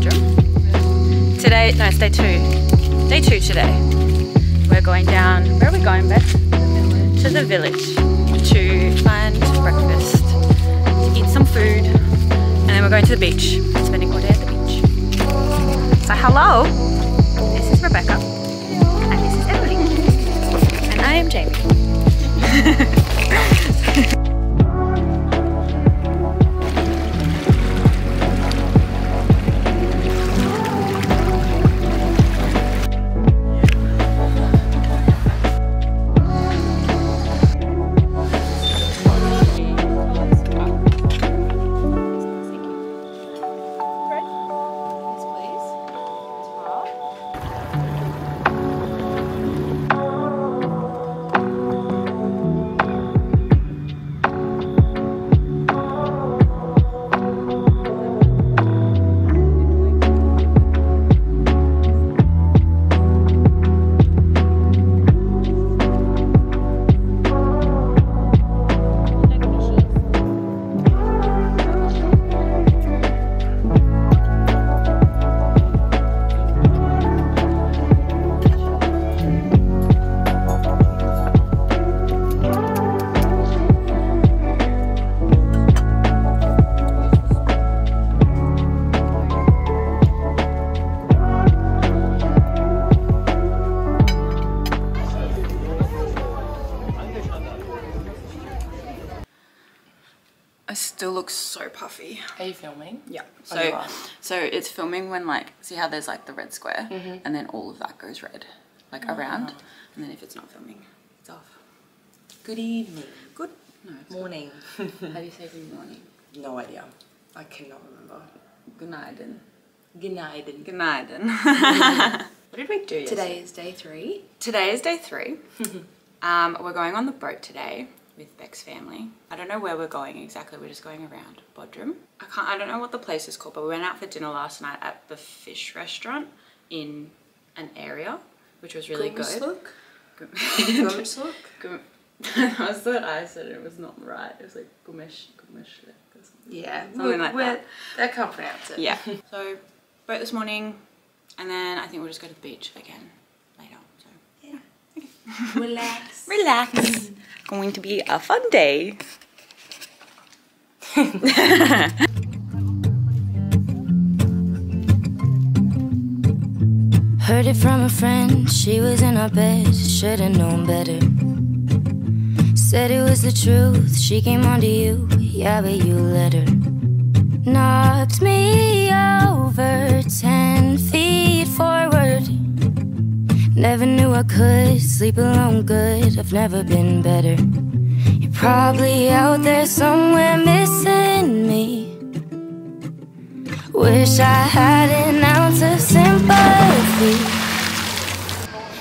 Today no, it's day two. Day two today. We're going down. Where are we going, Beth? To the village to find breakfast, to eat some food, and then we're going to the beach. Spending all day at the beach. So hello, this is Rebecca, and this is Emily, and I am Jaimi. puffy. Are you filming? Yeah. Oh, So, are. so it's filming when like, see how there's like the red square, and then all of that goes red, like around, and then if it's not filming, it's off. Good evening. Good. No. Morning. How do you say good morning? no idea. I cannot remember. Good night and. Good night. Good night and. What did we do Today is day three. Today is day three. um, we're going on the boat today with Beck's family. I don't know where we're going exactly. We're just going around Bodrum. I can't. I don't know what the place is called, but we went out for dinner last night at the fish restaurant in an area, which was really good. Look. Gum- I thought I said it was not right. It was like gumesh, gumesh or something. Yeah. Something like that. I can't pronounce it. Yeah. so boat this morning, and then I think we'll just go to the beach again Relax. relax. Going to be a fun day. Heard it from a friend, she was in our bed, should've known better. Said it was the truth, she came onto you, yeah, but you let her. Knocked me over ten feet forward. Never knew I could sleep alone good, I've never been better. You're probably out there somewhere missing me. Wish I had an ounce of sympathy.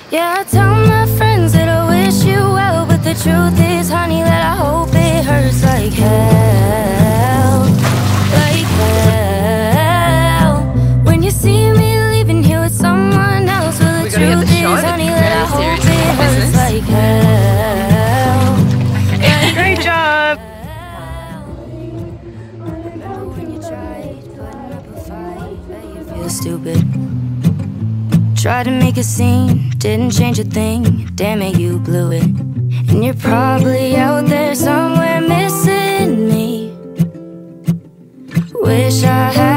Yeah, I tell my friends that I wish you well, but the truth is, honey, feel stupid. Tried to make a scene, didn't change a thing. Damn it, you blew it. And you're probably out there somewhere missing me. Wish I had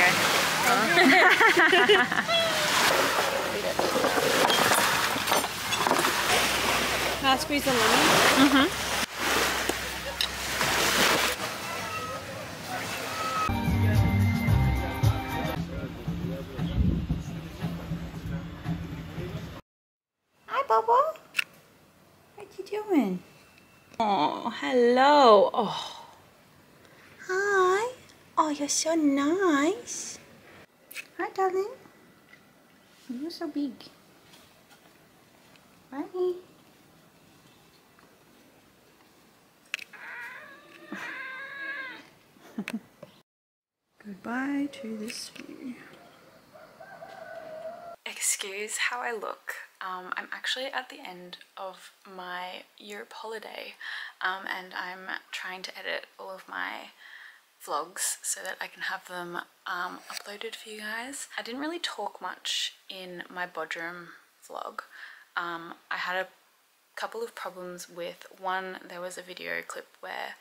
video. Can I squeeze the lemon? Mm-hmm. Hi, Bubba. What you doing? Oh, hello. Oh. Hi. Oh, you're so nice. Hi, darling. You're so big. Bye. Goodbye to this view. Excuse how I look. Um, I'm actually at the end of my Europe holiday um, and I'm trying to edit all of my vlogs so that I can have them um, uploaded for you guys. I didn't really talk much in my Bodrum vlog. Um, I had a couple of problems with one, there was a video clip where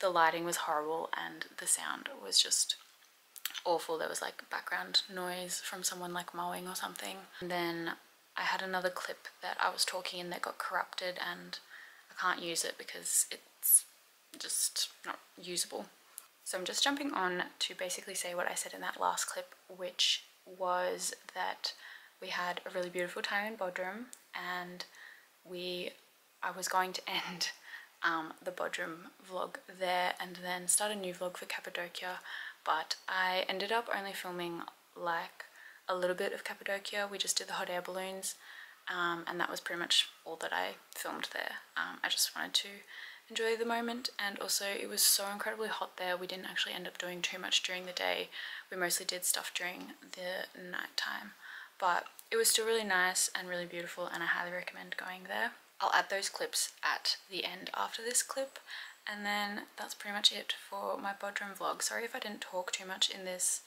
the lighting was horrible and the sound was just awful. There was like background noise from someone like mowing or something. And then I had another clip that I was talking in that got corrupted and I can't use it because it's just not usable. So I'm just jumping on to basically say what I said in that last clip, which was that we had a really beautiful time in Bodrum and we I was going to end um, the Bodrum vlog there and then start a new vlog for Cappadocia but I ended up only filming like a little bit of Cappadocia. We just did the hot air balloons um, and that was pretty much all that I filmed there. Um, I just wanted to enjoy the moment and also it was so incredibly hot there we didn't actually end up doing too much during the day. We mostly did stuff during the night time but it was still really nice and really beautiful and I highly recommend going there. I'll add those clips at the end after this clip and then that's pretty much it for my Bodrum vlog. Sorry if I didn't talk too much in this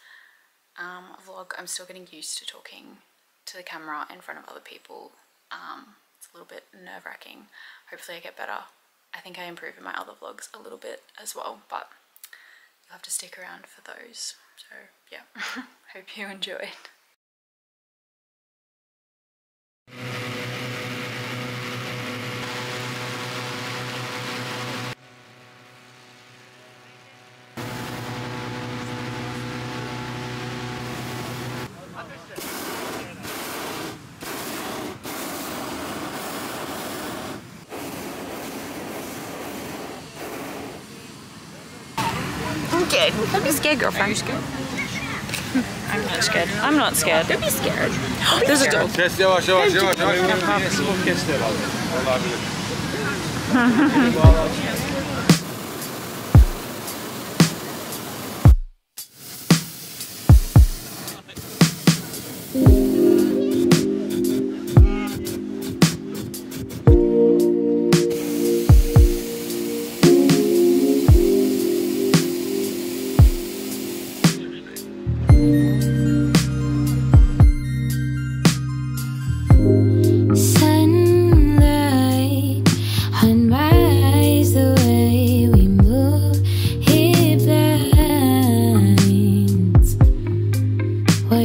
um, vlog. I'm still getting used to talking to the camera in front of other people. Um, it's a little bit nerve-wracking. Hopefully I get better. I think I improve in my other vlogs a little bit as well, but you'll have to stick around for those. So yeah, hope you enjoyed. Scared. Don't be scared, girlfriend. Are you scared? I'm not scared. I'm not scared. Don't be scared. There's a dog. Kes yavaş yavaş yavaş. yavaş. Kesti herhalde. Olabilir.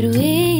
What we've